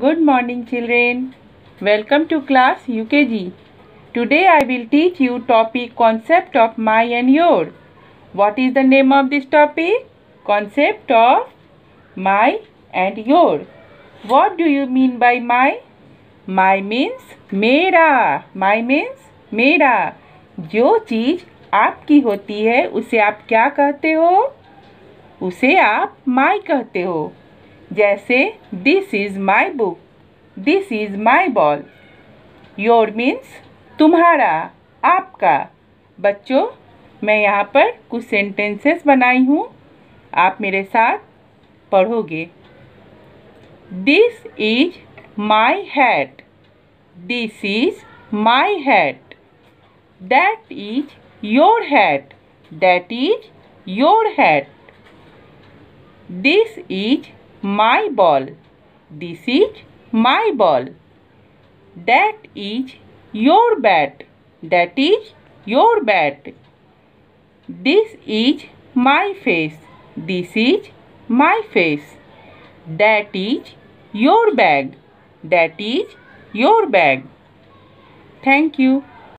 Good morning children. Welcome to class UKG. Today I will teach you topic concept of my and your. What is the name of this topic? Concept of my and your. What do you mean by my? My means मेरा. My means मेरा. जो चीज़ आपकी होती है उसे आप क्या कहते हो उसे आप माई कहते हो जैसे this is my book this is my ball your means तुम्हारा, आपका. बच्चों, मैं यहाँ पर कुछ सेंटेंसेस बनाई हूँ। आप मेरे साथ पढ़ोगे। This is my hat this is my hat that is your hat that is your hat this is my ball. This is my ball. That is your bat. That is your bat. This is my face. This is my face. That is your bag. That is your bag. Thank you.